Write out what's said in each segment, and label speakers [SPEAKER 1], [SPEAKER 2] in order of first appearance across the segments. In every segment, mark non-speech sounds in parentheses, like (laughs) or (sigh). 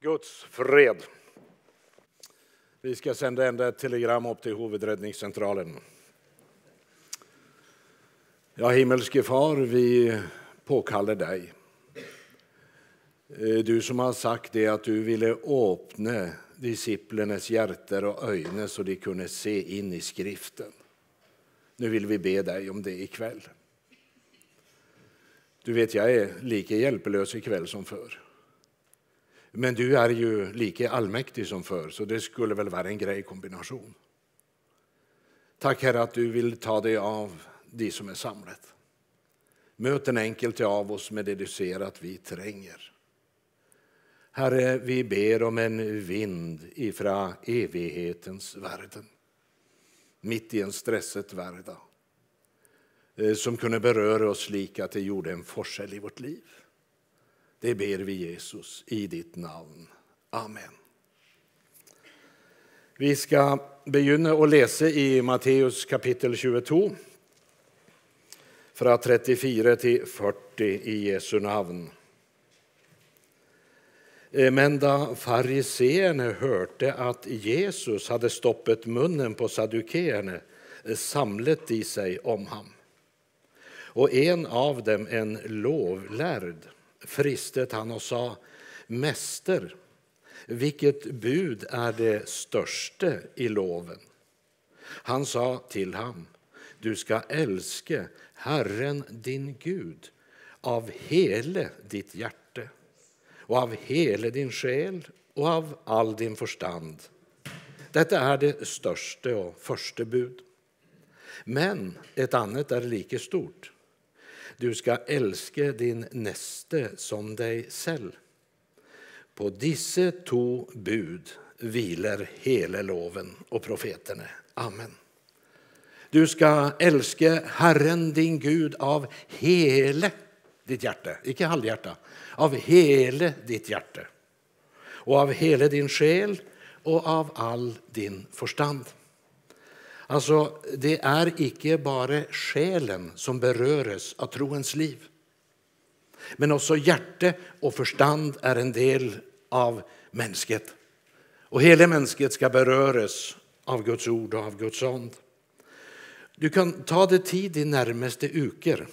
[SPEAKER 1] Guds fred. Vi ska sända ända ett telegram upp till huvudräddningscentralen. Ja, himmelske far, vi påkallar dig. Eh, du som har sagt det att du ville öppna disciplernas hjärtan och ögon så de kunde se in i skriften. Nu vill vi be dig om det ikväll. Du vet, jag är lika hjälplös ikväll som förr. Men du är ju lika allmäktig som förr, så det skulle väl vara en grej kombination. Tack Herre att du vill ta dig av de som är samlat. Möt den enkelt av oss med det du ser att vi tränger. Herre, vi ber om en vind ifrån evighetens världen. Mitt i en stressad värld eh, som kunde beröra oss lika att det gjorde en forskel i vårt liv. Det ber vi Jesus i ditt namn. Amen. Vi ska begynna att läsa i Matteus kapitel 22 från 34 till 40 i Jesu namn. Men då fariseerna hörde att Jesus hade stoppat munnen på saddukeerna samlade de sig om honom. Och en av dem, en lovlärd, fristet han och sa Mäster, vilket bud är det största i loven? Han sa till honom Du ska älska Herren din Gud av hela ditt hjärta och av hela din själ och av all din förstand. Detta är det största och första bud. Men ett annat är lika stort. Du ska älska din näste som dig själv. På disse två bud vilar hela loven och profeterna. Amen. Du ska älska Herren din Gud av hela ditt hjärta, icke halvhjärta, av hela ditt hjärta och av hela din själ och av all din forstand. Alltså, det är icke bara själen som berörs av troens liv. Men också hjärta och förstand är en del av mänsklighet. Och hela mänsklighet ska beröras av Guds ord och av Guds ande. Du kan ta dig tid de närmaste uker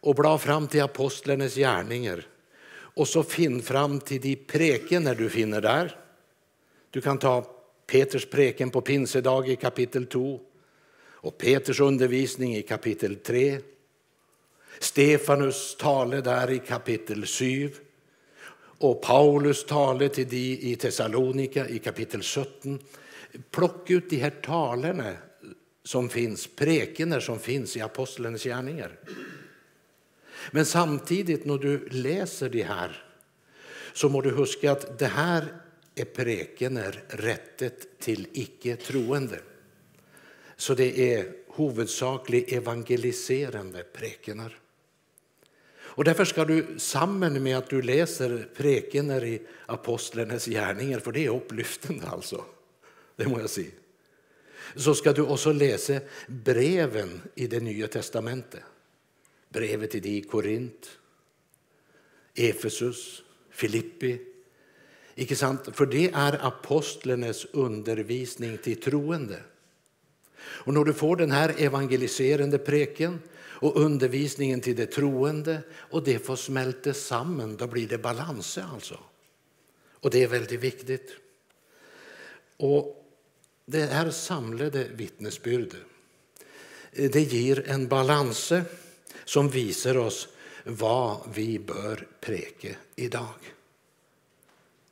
[SPEAKER 1] och bla fram till apostlarnas gärningar och så finn fram till de preken när du finner där. Du kan ta Peters preken på pinsedag i kapitel 2 och Peters undervisning i kapitel 3. Stefanus tale där i kapitel 7 och Paulus tale till de i Thessalonika i kapitel 17. Plocka ut de här talerna som finns, prekener som finns i apostlarnas gärningar. Men samtidigt när du läser de här så må du huska att det här är prekener rättet till icke troende. Så det är huvudsakligen evangeliserande prekener. Och därför ska du samman med att du läser prekener i apostlarnas gärningar, för det är upplyftande alltså, det må jag säga. Så ska du också läsa breven i det nya testamentet. Brevet till de i Korint, Efesus, Filippi, Ikke sant? För det är apostlenes undervisning till troende. Och när du får den här evangeliserande preken och undervisningen till det troende och det får smälta samman, då blir det balans alltså. Och det är väldigt viktigt. Och det här samlade vittnesbyrdet det ger en balans som visar oss vad vi bör preka idag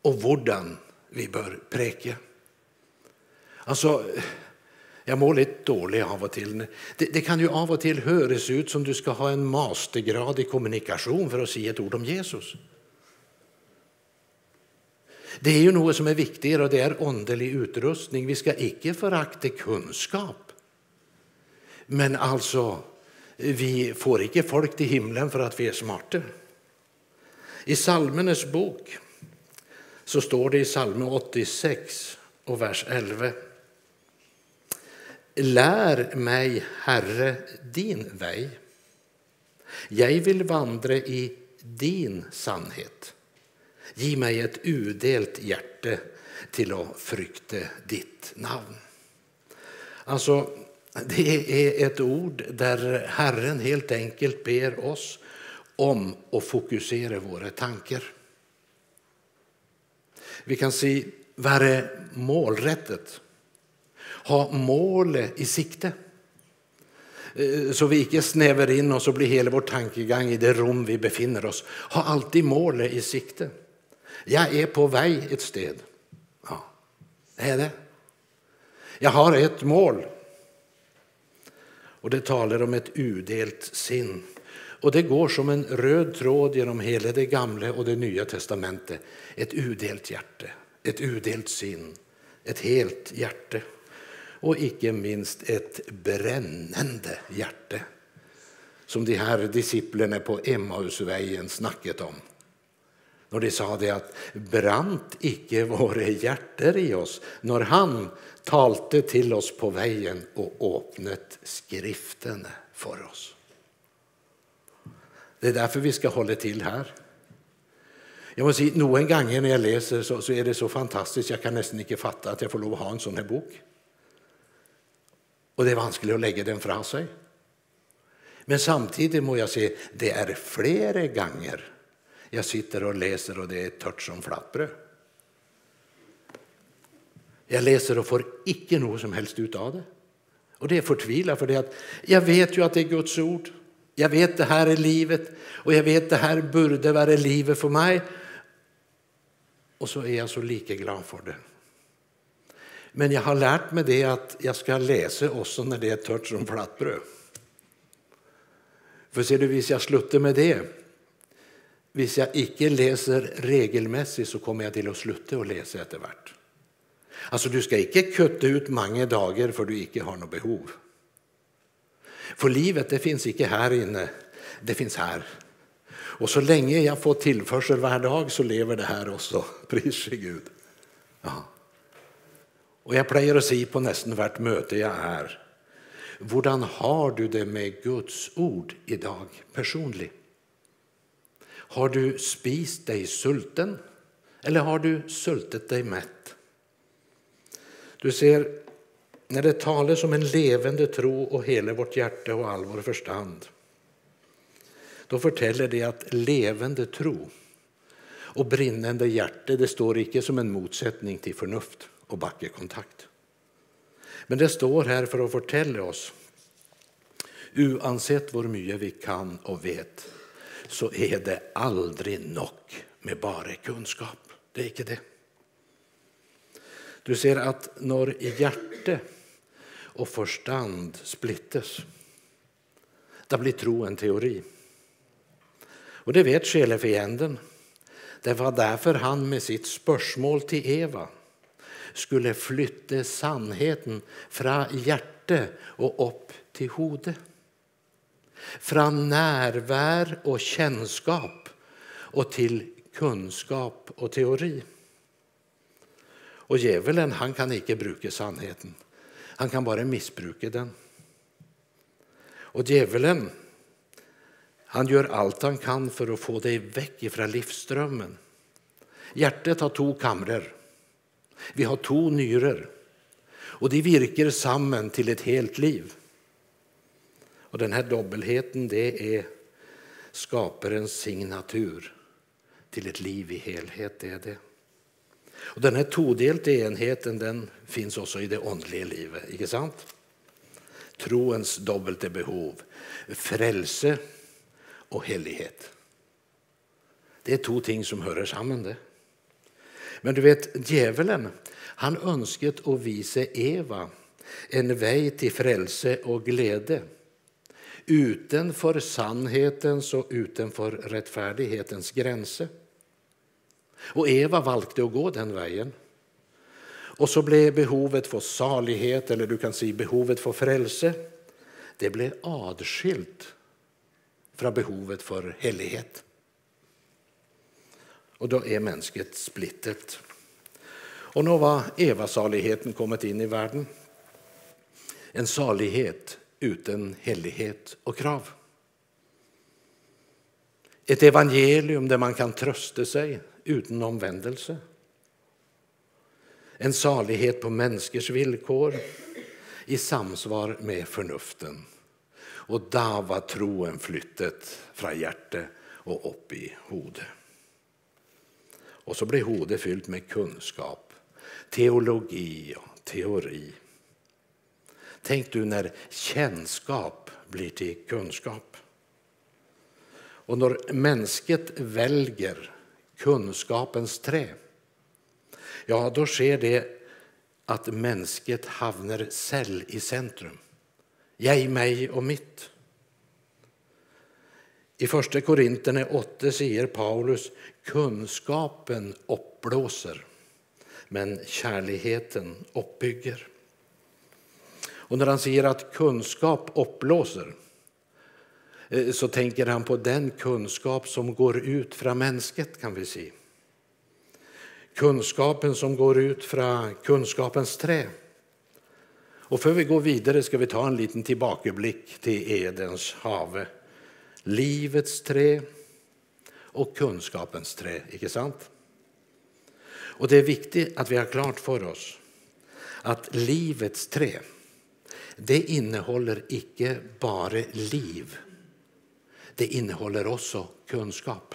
[SPEAKER 1] och hvordan vi bör präka. Alltså, jag mår lite dåligt av och till. Det, det, kan ju av och till höras ut som du ska ha en mastergrad i kommunikation för att säga ett ord om Jesus. Det är ju något som är viktigare och det är åndelig utrustning. Vi ska icke förakta kunskap. Men alltså, vi får icke folk till himlen för att vi är smarta. I Salmenes bok så står det i psalm 86 och vers 11. Lär mig, Herre, din väg. Jag vill vandra i din sannhet. Ge mig ett udelt hjärte till att frykta ditt namn. Alltså, det är ett ord där Herren helt enkelt ber oss om att fokusera våra tankar. Vi kan se vara målrättet, ha målet i sikte. Eh, så vi inte snäver in oss och blir hela vår tankegång i det rum vi befinner oss. Ha alltid målet i sikte. Jag är på väg ett sted. Ja, det är det. Jag har ett mål. Och det talar om ett udelt sinn. Och det går som en röd tråd genom hela det gamla och det nya testamentet. Ett udelt hjärte, ett udelt sinn, ett helt hjärte. Och icke minst ett brännande hjärte. Som de här disciplerna på Emmausvägen snackat om. När de sa det att brant icke våra hjärter i oss när han talte till oss på vägen och öppnat skriften för oss. Det är därför vi ska hålla till här. Jag måste säga, någon gånger när jag läser så, så, är det så fantastiskt, jag kan nästan inte fatta att jag får lov att ha en sån här bok. Och det är vanskligt att lägga den från sig. Men samtidigt må jag säga, det är flera gånger jag sitter och läser och det är tört som flatbröd. Jag läser och får icke något som helst ut av det. Och det är förtvivlat för det att jag vet ju att det är Guds ord. Jag vet det här är livet och jag vet det här borde vara livet för mig. Och så är jag så lika glad för det. Men jag har lärt mig det att jag ska läsa också när det är torrt som flatbröd. För ser du, hvis jag slutar med det, hvis jag inte läser regelmässigt så kommer jag till att sluta och läsa efter vart. Alltså du ska inte kutta ut många dagar för du inte har något behov. För livet det finns icke här inne, det finns här. Och så länge jag får tillförsel varje dag så lever det här också. (laughs) Pris Gud. Ja. Och jag plejer att säga på nästan vart möte jag är. Hurdan har du det med Guds ord idag personligt? Har du spist dig sulten eller har du sultet dig mätt? Du ser, när det talas om en levande tro och hela vårt hjärta och all vår förstand då förtäller det att levande tro och brinnande hjärta det står icke som en motsättning till förnuft och backekontakt. Men det står här för att förtälla oss oavsett hur mycket vi kan och vet så är det aldrig nog med bara kunskap. Det är inte det. Du ser att när hjärtat och förstånd splittes, då blir tro en teori. Och det vet själefienden. Det var därför han med sitt spörsmål till Eva skulle flytta sannheten från hjärta och upp till hodet. Från närvaro och kännskap och till kunskap och teori. Och djävulen han kan inte bruka sannheten. Han kan bara missbruka den. Och djävulen han gör allt han kan för att få dig väck ifrån livsströmmen. Hjärtat har två kamrar. Vi har två nyror och de virkar samman till ett helt liv. Och den här dubbelheten det är skaparens signatur till ett liv i helhet. Det är det. Och den här todelte enheten den finns också i det andliga livet. Inte sant? Troens dubbelte behov. Frälse och helighet. Det är två ting som hör samman. Det. Men du vet, djävulen han önskat att visa Eva en väg till frälse och glädje utanför sannhetens och utanför rättfärdighetens gränser. Och Eva valde att gå den vägen. Och så blev behovet för salighet, eller du kan säga behovet för frälse, det blev adskilt från behovet för helighet. Och då är mänskligt splittet. Och nu var Eva-saligheten kommit in i världen. En salighet utan helighet och krav. Ett evangelium där man kan trösta sig utan omvändelse. En salighet på människors villkor i samsvar med förnuften. Och där var troen flyttet från hjärtat och upp i hodet. Och så blev hodet fyllt med kunskap, teologi och teori. Tänk du när kännskap blir till kunskap. Och när mänskligt väljer kunskapens trä, ja, då sker det att mänsket havner själv i centrum. Jag, mig och mitt. I första Korinterne 8 säger Paulus kunskapen uppblåser, men kärligheten uppbygger. Och när han säger att kunskap uppblåser Eh, så tänker han på den kunskap som går ut från mänsket. kan vi se. Kunskapen som går ut från kunskapens trä. Och för vi går vidare ska vi ta en liten tillbakablick till Edens have. Livets trä och kunskapens trä, icke sant? Och det är viktigt att vi har klart för oss att livets trä, det innehåller icke bara liv. Det innehåller också kunskap.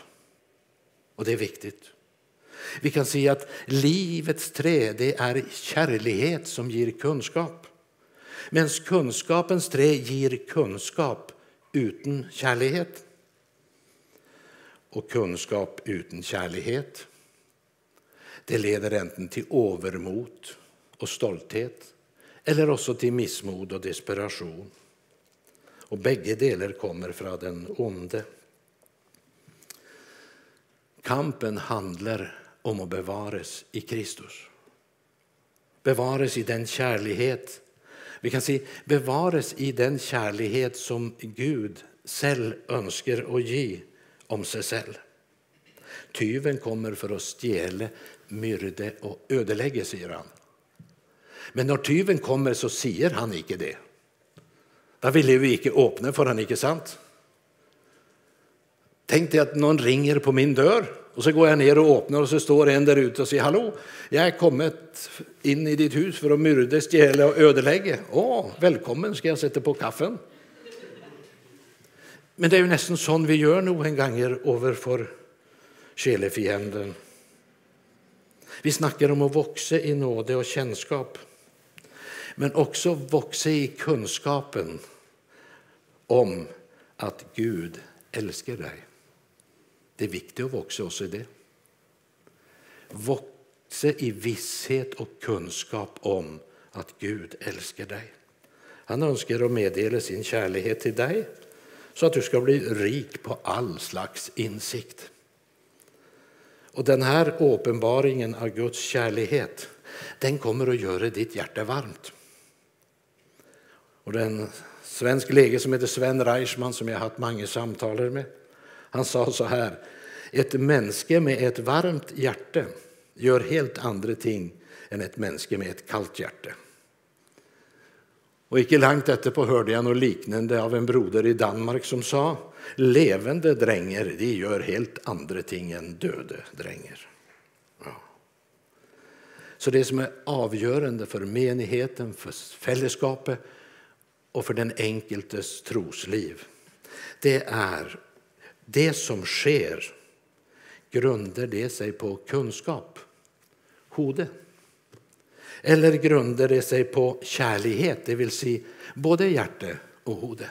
[SPEAKER 1] Och det är viktigt. Vi kan se att livets träd det är kärlighet som ger kunskap. Medan kunskapens trä ger kunskap utan kärlighet. Och kunskap utan kärlighet det leder enten till övermod och stolthet eller också till missmod och desperation. Och bägge delar kommer från den onde. Kampen handlar om att bevaras i Kristus. Bevaras i den kärlighet vi kan se bevaras i den kärlighet som Gud själv önskar att ge om sig själv. Tyven kommer för att stjäla, myrda och ödelägga, säger han. Men när tyven kommer så säger han icke det. Då ville vi ikke öppna for han, icke sant? Tänk dig att noen ringer på min dörr och så går jeg ned og åpner, og så står en där ute och säger 'Hallo, jeg er kommit in i ditt hus för att myrde, stjele och ödelägga. Å, välkommen, ska jag sätta på kaffen? Men det är ju nästan sånn vi gör noen gånger overfor sjelefienden. Vi snackar om att växa i nåde och kännskap, men också växa i kunskapen om att Gud älskar dig. Det är viktigt att växa också i det. Växa i visshet och kunskap om att Gud älskar dig. Han önskar att meddela sin kärlek till dig så att du ska bli rik på all slags insikt. Och den här uppenbaringen av Guds kärlek den kommer att göra ditt hjärta varmt. Och den svensk läge som heter Sven Reichman som jag har haft många samtal med han sa så här, ett mänske med ett varmt hjärta gör helt andra ting än ett mänske med ett kallt hjärta. Och icke långt efterpå hörde jag något liknande av en broder i Danmark som sa levande dränger de gör helt andra ting än döda dränger. Ja. Så det som är avgörande för menigheten, för fällskapet och för den enkeltes trosliv det är det som sker grundar det sig på kunskap, hode. Eller grundar det sig på kärlighet, det vill säga både hjärte och hode.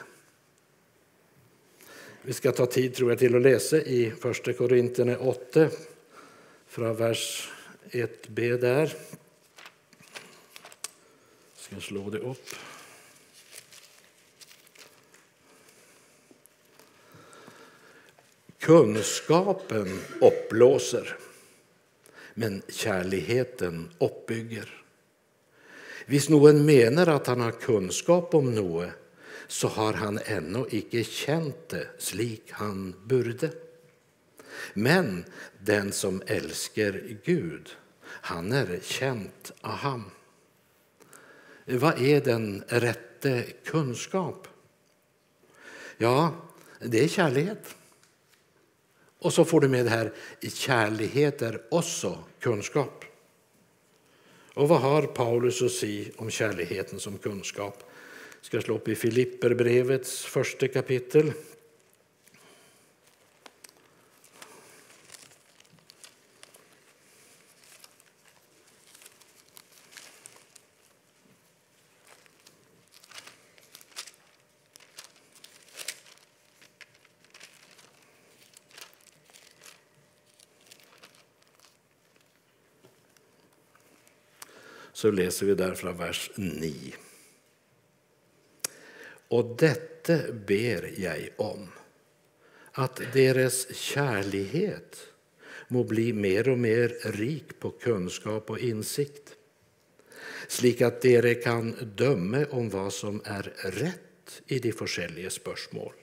[SPEAKER 1] Vi ska ta tid tror jag, till att läsa i Första Korinthierna 8, från vers 1b där. Jag ska slå det upp. Kunskapen uppblåser, men kärligheten uppbygger. Hvis någon menar att han har kunskap om noe, så har han ännu icke känt det slik han burde. Men den som älskar Gud, han är känt av ham. Vad är den rätte kunskap? Ja, det är kärlek. Och så får du med det här, kärlighet är också kunskap. Och vad har Paulus att säga om kärligheten som kunskap? Jag ska slå upp i Filipperbrevets första kapitel. Så läser vi där från vers 9. Och detta ber jag om, att deras kärlighet må bli mer och mer rik på kunskap och insikt, slik att dere kan döma om vad som är rätt i de forskjellige spörsmål,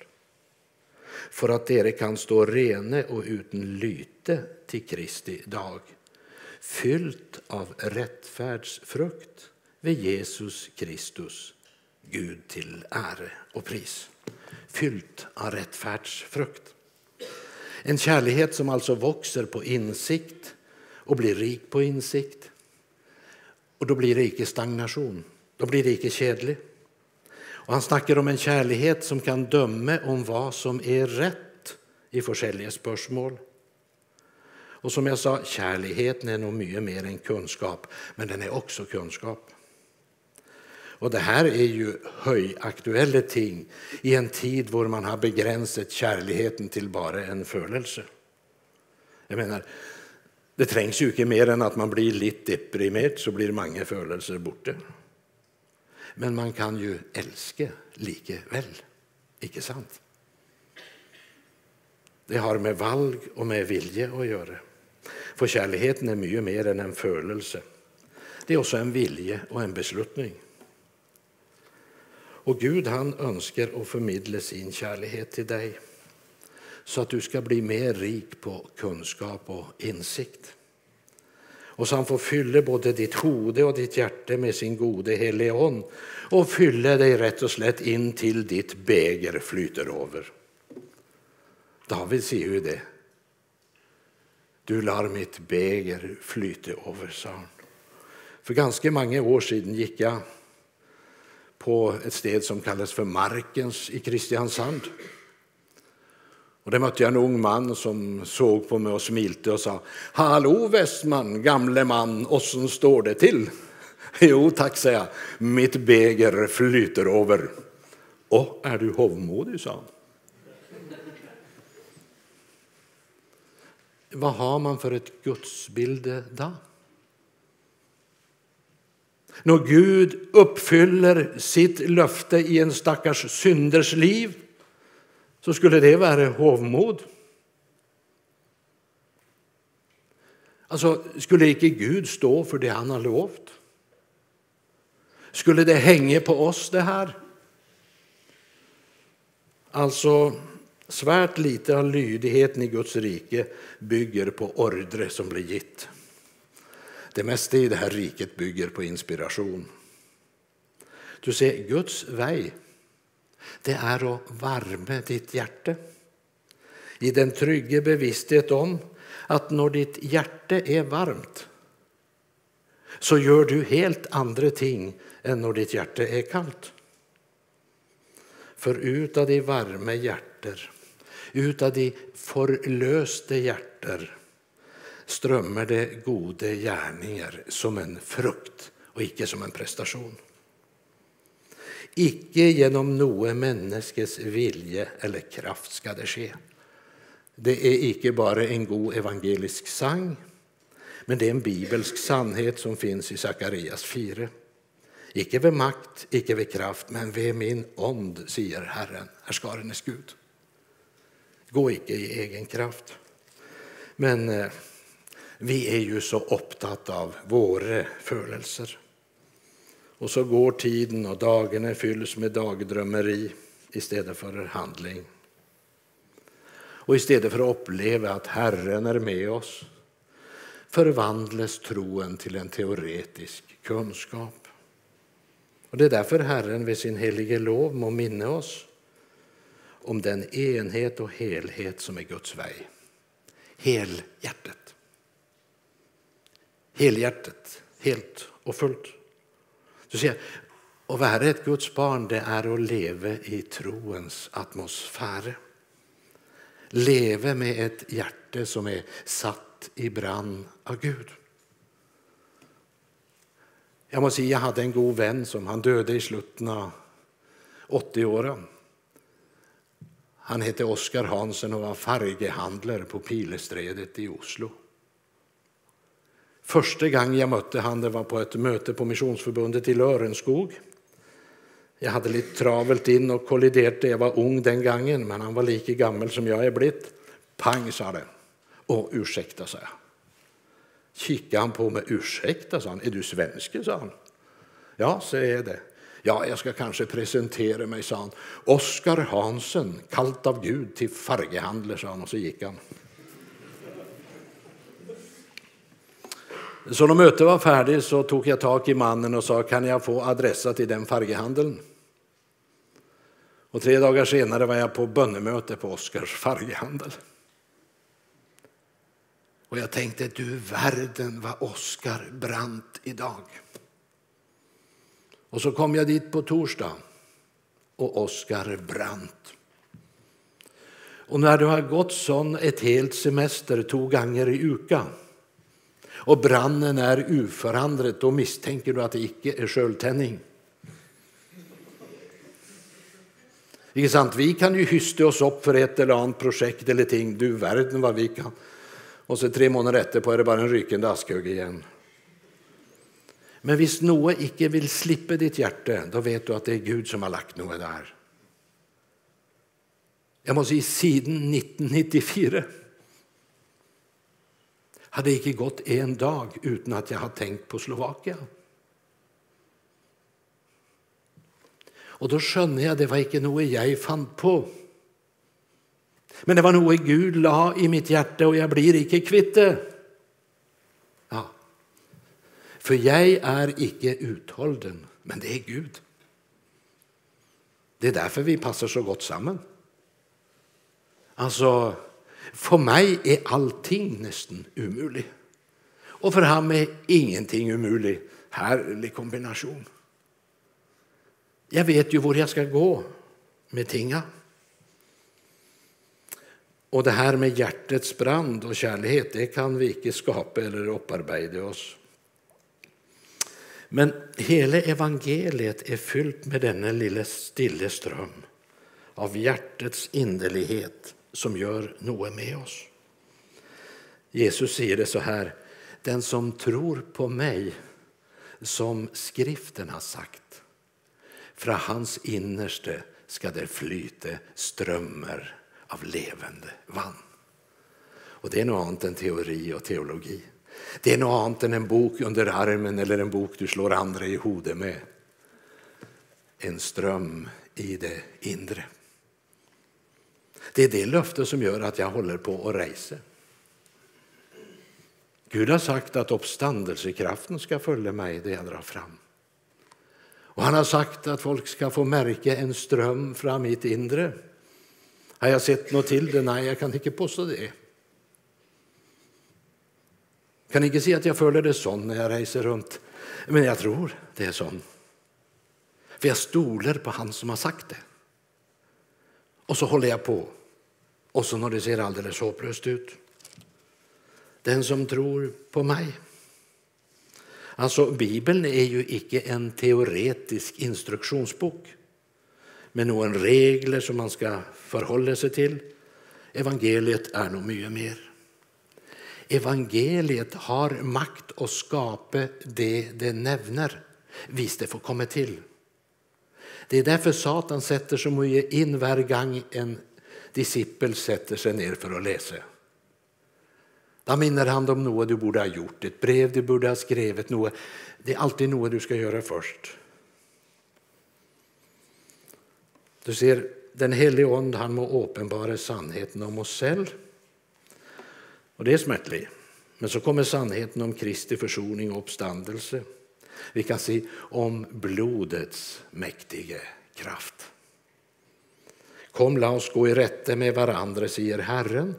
[SPEAKER 1] för att dere kan stå rene och utan lyte till Kristi dag fyllt av rättfärdsfrukt vid Jesus Kristus, Gud till ära och pris. Fyllt av rättfärdsfrukt. En kärlighet som alltså växer på insikt och blir rik på insikt. Och då blir det icke stagnation, då blir det icke kedlig. Och han snackar om en kärlighet som kan döma om vad som är rätt i forskjellige spörsmål. Och som jag sa, kärligheten är nog mycket mer än kunskap, men den är också kunskap. Och det här är ju höjaktuella ting i en tid då man har begränsat kärligheten till bara en födelse. Jag menar, det trängs ju inte mer än att man blir lite deprimerad så blir många födelser borta. Men man kan ju älska lika väl, icke sant? Det har med valg och med vilja att göra. För kärleken är mycket mer än en födelse. Det är också en vilja och en beslutning. Och Gud han önskar att förmedla sin kärlek till dig så att du ska bli mer rik på kunskap och insikt. Och så han får fylla både ditt hode och ditt hjärta med sin gode helige Ånd, och fylla dig rätt och slätt in till ditt bäger flyter över. David säger ju det. Du lar mitt bäger flyta över, sa han. För ganska många år sedan gick jag på ett sted som kallas för Markens i Kristiansand. Och där mötte jag en ung man som såg på mig och smilte och sa Hallå Västman, gamle man, åssen står det till? (laughs) Jo tack, sa jag, mitt bäger flyter över. Och är du hovmodig, sa han. Vad har man för ett gudsbilde då? När Gud uppfyller sitt löfte i en stackars synders liv så skulle det vara hovmod. Alltså, skulle inte Gud stå för det han har lovt? Skulle det hänga på oss det här? Alltså, Svärt lite av lydigheten i Guds rike bygger på ordre som blir gitt. Det mesta i det här riket bygger på inspiration. Du ser, Guds väg det är att värma ditt hjärta i den trygga bevissthet om att när ditt hjärta är varmt så gör du helt andra ting än när ditt hjärta är kallt. För ut av de varma hjärter, Utav de förlöste hjärter strömmar det gode gärningar som en frukt och icke som en prestation. Icke genom noe människes vilje eller kraft ska det ske. Det är icke bara en god evangelisk sang, men det är en bibelsk sannhet som finns i Sakarias 4. Icke vid makt, icke vid kraft, men vid min ond, säger Herren, härskarenes Gud. Gå icke i egen kraft. Men eh, vi är ju så upptagna av våra födelser. Och så går tiden och dagarna fylls med dagdrömmeri istället för handling. Och istället för att uppleva att Herren är med oss förvandlas troen till en teoretisk kunskap. Och Det är därför Herren vid sin helige lov må minna oss om den enhet och helhet som är Guds väg. helhjärtat. Helhjärtat, helt och fullt. Du ser, att vara ett Guds barn det är att leva i troens atmosfär. Leva med ett hjärta som är satt i brand av Gud. Jag måste säga, jag hade en god vän som han döde i slutet av 80-åren. Han hette Oskar Hansen och var färghandlare på Pilesträdet i Oslo. Första gången jag mötte honom var på ett möte på Missionsförbundet i Lörenskog. Jag hade lite travelt in och kolliderade. Jag var ung den gången, men han var lika gammal som jag är blivit. Pang, sa det. Och ursäkta, sa jag. Kikade han på mig. Ursäkta, sa han. Är du svensk? sa han. Ja, så är det. Ja, jag ska kanske presentera mig, sa han. Oskar Hansen, kallt av Gud till fargehandler, sa han och så gick han. Så när mötet var färdigt så tog jag tag i mannen och sa kan jag få adressa till den färghandeln? Och tre dagar senare var jag på bönemöte på Oskars fargehandel. Och jag tänkte, du världen vad Oskar brant idag. Och så kom jag dit på torsdag och Oskar brant. Och när du har gått sån ett helt semester två gånger i uka och branden är oförandret, då misstänker du att det icke är sköldtändning. Sant? Vi kan ju hyste oss upp för ett eller annat projekt eller ting. Du världen vad vi kan. Och så tre månader efterpå är det bara en rykende askhög igen. Men hvis noe ikke vil slippe ditt hjärta, då vet du att det är Gud som har lagt noe där. Jag måste säga, siden 1994 hade det inte gått en dag utan att jag har tänkt på Slovakien. Och då skjønner jag det var inte något jag fann på. Men det var något Gud la i mitt hjärta och jag blir inte kvitt det. Ja. För jag är icke uthållen, men det är Gud. Det är därför vi passar så gott samman. Alltså, för mig är allting nästan omöjligt, Och för honom är ingenting omöjligt. Härlig kombination. Jag vet ju var jag ska gå med tinga. Och det här med hjärtets brand och kärlek, det kan vi inte skapa eller upparbeta oss. Men hela evangeliet är fyllt med denna lilla stilla ström av hjärtets innerlighet som gör något med oss. Jesus säger det så här, den som tror på mig som skriften har sagt, från hans innerste ska det flyta strömmar av levande vann. Och det är något annat än teori och teologi. Det är något annat än en bok under armen eller en bok du slår andra i hodet med. En ström i det inre. Det är det löfte som gör att jag håller på att resa. Gud har sagt att uppståndelsekraften ska följa mig det jag drar fram. Och han har sagt att folk ska få märka en ström fram mitt inre. Har jag sett något till det? Nej, jag kan inte påstå det. Kan inte se att jag följer det sån när jag reser runt. Men jag tror det är sån. För jag stolar på han som har sagt det. Och så håller jag på. Och så när det ser alldeles hopplöst ut. Den som tror på mig. Alltså, Bibeln är ju icke en teoretisk instruktionsbok med några regler som man ska förhålla sig till. Evangeliet är nog mycket mer. Evangeliet har makt att skapa det det nämner, om det får komma till. Det är därför Satan sätter så mycket in varje gång en disippel sätter sig ner för att läsa. Då minner han om något du borde ha gjort, ett brev du borde ha skrivit. Något. Det är alltid något du ska göra först. Du ser, den helige ånd han må åpenbare sannheten om oss själva. Och det är smärtligt. Men så kommer sannheten om Kristi försoning och uppståndelse. Vi kan se om blodets mäktiga kraft. Kom, låt oss gå i rätte med varandra, säger Herren,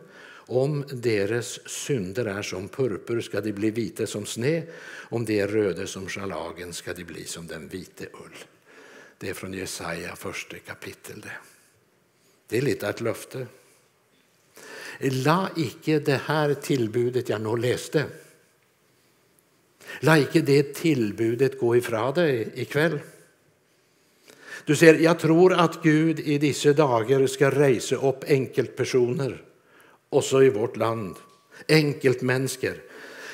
[SPEAKER 1] Om deras synder är som purpur ska de bli vita som sne, om de är röda som schalagen, ska de bli som den vite ull. Det är från Jesaja första kapitel. Det, det är lite ett löfte. La icke det här tillbudet jag nu läste, la icke det tillbudet gå ifrån dig ikväll. Du ser, jag tror att Gud i dessa dagar ska resa upp enkeltpersoner, också i vårt land, enkeltmänniskor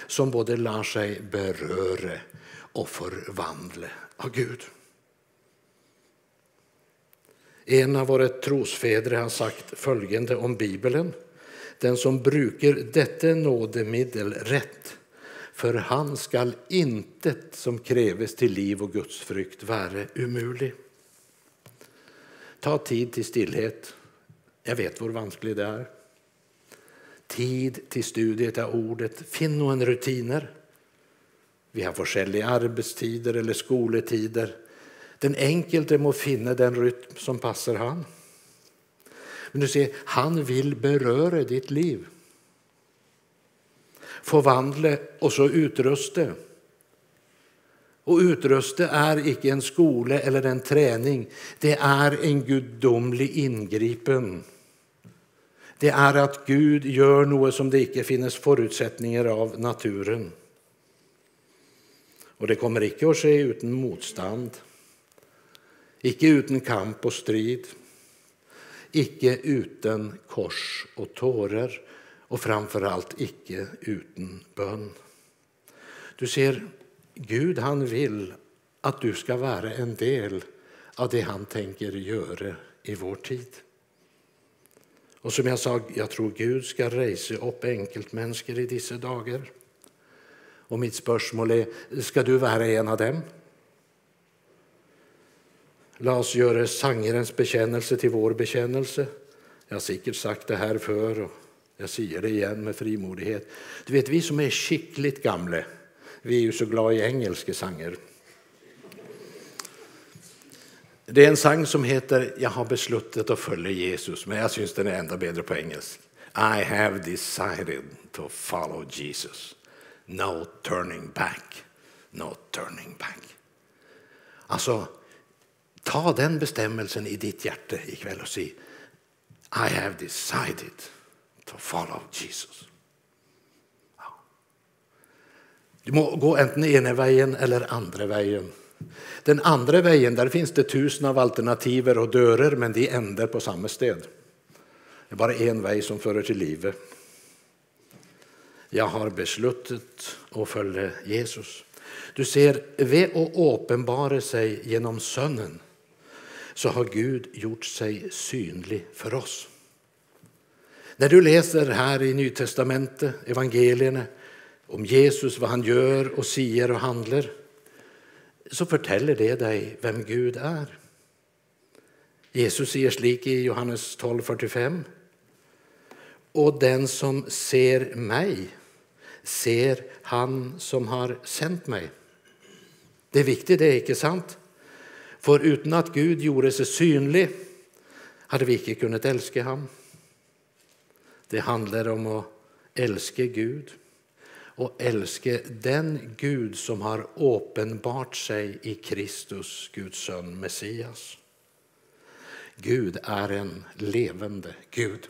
[SPEAKER 1] som både lär sig beröra och förvandla av Gud. En av våra trosfäder har sagt följande om Bibeln. Den som brukar detta nådemedel rätt, för han skall intet som kräves till liv och Guds frukt vara umulig. Ta tid till stillhet. Jag vet hur vanskligt det är. Tid till studiet av ordet. Finn någon rutiner. Vi har olika arbetstider eller skoletider. Den enkelte må finna den rytm som passar han. Men du ser, han vill beröra ditt liv. Förvandla och så utrusta. Och utrusta är icke en skola eller en träning. Det är en gudomlig ingripen. Det är att Gud gör något som det icke finns förutsättningar av naturen. Och det kommer icke att ske utan motstånd. Icke utan kamp och strid. Icke utan kors och tårar och framför allt icke utan bön. Du ser, Gud han vill att du ska vara en del av det han tänker göra i vår tid. Och som jag sa, jag tror Gud ska resa upp enkeltmänniskor i dessa dagar. Och mitt spörsmål är, ska du vara en av dem? Låt oss göra sangerens bekännelse till vår bekännelse. Jag har säkert sagt det här förr och jag säger det igen med frimodighet. Du vet, vi som är skickligt gamla, vi är ju så glada i engelska sanger. Det är en sång som heter Jag har beslutat att följa Jesus, men jag syns den är ända bättre på engelska. I have decided to follow Jesus. No turning back, no turning back. Alltså, ta den bestämmelsen i ditt hjärta ikväll och säg I have decided to follow Jesus. Du må gå enten ena vägen eller andra vägen. Den andra vägen där finns det tusen av alternativer och dörrar men de ändar på samma sted. Det är bara en väg som för till livet. Jag har beslutat att följa Jesus. Du ser, ved att uppenbara sig genom Sonen så har Gud gjort sig synlig för oss. När du läser här i Nytestamentet, evangelierna, om Jesus, vad han gör och säger och handlar, så förtäller det dig vem Gud är. Jesus säger slik i Johannes 12.45. Och den som ser mig ser han som har sänt mig. Det är viktigt, det är inte sant? För utan att Gud gjorde sig synlig hade vi inte kunnat älska honom. Det handlar om att älska Gud och älska den Gud som har åpenbart sig i Kristus, Guds son Messias. Gud är en levande Gud.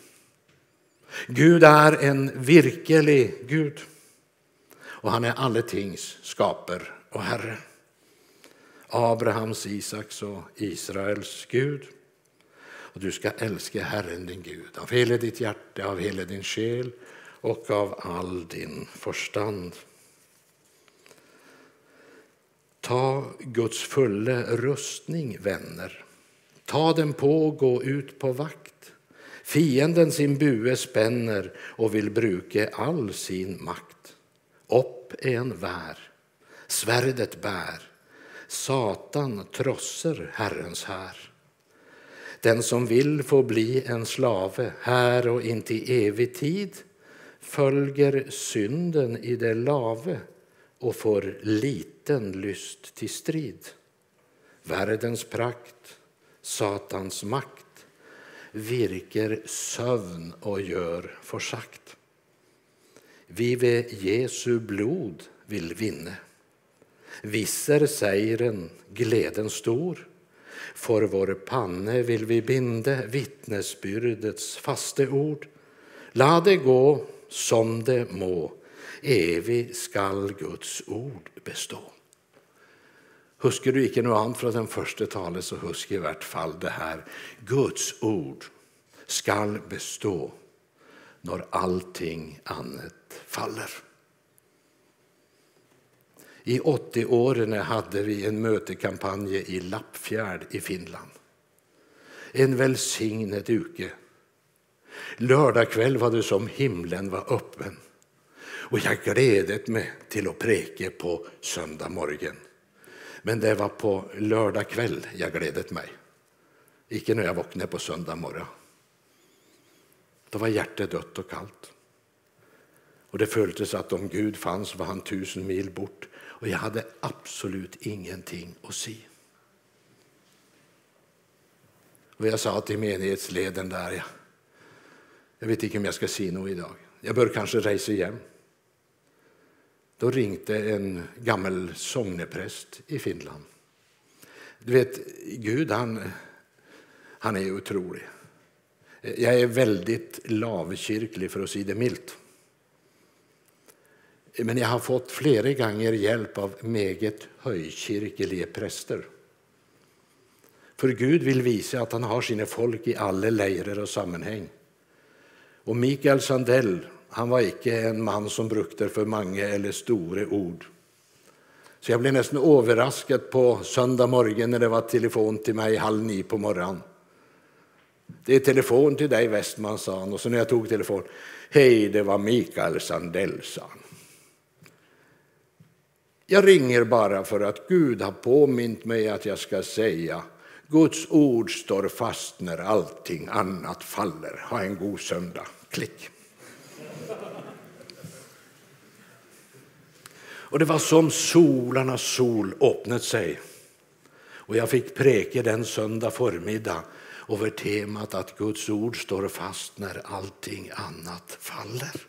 [SPEAKER 1] Gud är en virkelig Gud och han är alletings skaper och Herre. Abrahams, Isaks och Israels Gud. Och du ska älska Herren din Gud av hela ditt hjärta, av hela din själ och av all din förstand. Ta Guds fulla rustning, vänner. Ta den på och gå ut på vakt. Fienden sin bue spänner och vill bruka all sin makt. Upp en vär, svärdet bär. Satan trosser Herrens här. Den som vill få bli en slave här och inte i evig tid följer synden i det lave och får liten lyst till strid. Världens prakt, Satans makt virker sövn och gör försakt. Vi ved Jesu blod vill vinne. Visser sejren, gleden stor. For vår panne vill vi binde vittnesbyrdets faste ord. La det gå som det må, evig skall Guds ord bestå. Husker du ikke noe annet fra den første tale, så husk i hvert fall det her. Guds ord skal bestå når allting annet faller. I 80 åren hade vi en mötekampanj i Lappfjärd i Finland. En välsignad uke. Lördag kväll var det som himlen var öppen. Och jag gledet mig till att preke på söndag morgon. Men det var på lördag kväll jag gledet mig. Icke när jag vaknade på söndag morgon. Då var hjärtat dött och kallt. Och det føltes att om Gud fanns var han tusen mil bort och jag hade absolut ingenting att säga. Och jag sa till menighetsleden där, jag, jag vet inte om jag ska säga något i dag. bör kanske resa hem. Då ringde en gammal sognepräst i Finland. Du vet, Gud han, han är otrolig. Jag är väldigt lavkyrklig, för att säga det milt. Men jeg har fått flere ganger hjelp av meget høykirkelige prester. For Gud vil vise at han har sine folk i alle leirer og sammenheng. Og Mikael Sandell han var ikke en mann som brukte for mange eller store ord. Så jeg ble nesten overrasket på søndag morgen når det var telefon til meg halv ni på morgenen. Det är telefon till dig, Westman, sa han. Och så när jag tog telefonen hej, det var Mikael Sandell, sa han. Jag ringer bara för att Gud har påmint mig att jag ska säga Guds ord står fast när allting annat faller. Ha en god söndag. Klick. Och det var som solarnas sol öppnat sig. Och jag fick präke den söndag förmiddag över temat att Guds ord står fast när allting annat faller.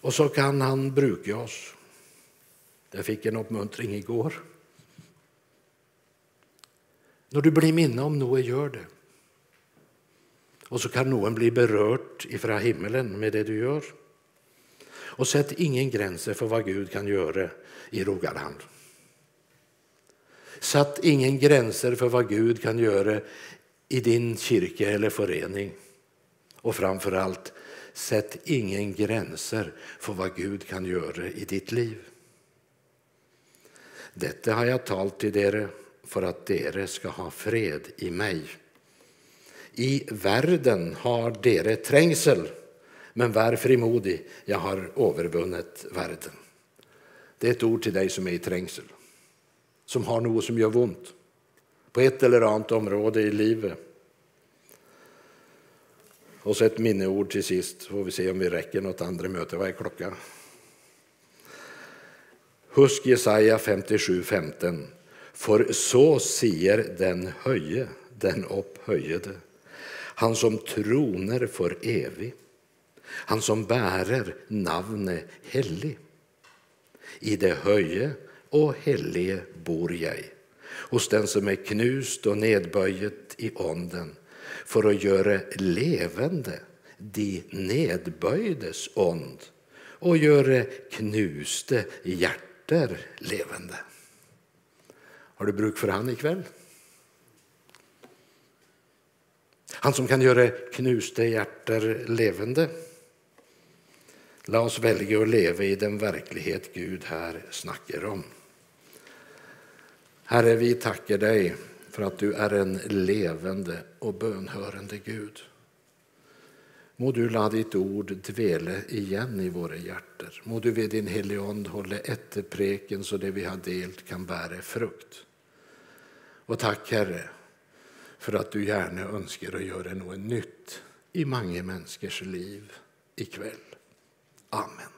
[SPEAKER 1] Och så kan han bruka oss. Jag fick en uppmuntring i går. Du blir minne om noe, gör det. Och så kan noen bli berört ifrån himmelen med det du gör. Och sätt ingen gränser för vad Gud kan göra i Rogaland. Satt ingen gränser för vad Gud kan göra i din kyrka eller förening. Och framför allt, sätt ingen gränser för vad Gud kan göra i ditt liv. Detta har jag talt till dere för att dere ska ha fred i mig. I verden har dere trängsel, men var frimodig, jag har övervunnit verden. Det är ett ord till dig som är i trängsel, som har något som gör ont på ett eller annat område i livet. Och så ett minneord till sist, får vi se om vi räcker något andra möte. Vad är klockan? Husk Jesaja 57.15. För så säger den höje, den upphöjde han som troner för evig, han som bärer namnet helig. I det höje och helige bor jag, hos den som är knust och nedböjet i onden för att göra levende de nedböjdes ond och göra knuste hjärtan hjärter levande. Har du bruk för han i? Han som kan göra knuste hjärter levande La oss välja att leva i den verklighet Gud här snackar om. Herre, vi tackar dig för att du är en levande och bönhörande Gud. Må du la ditt ord dvele igen i våra hjärtan. Må du vid din helige Ande hålla etterpreken så det vi har delt, kan bära frukt. Och tack, Herre, för att du gärna önskar att göra något nytt i många människors liv i Amen.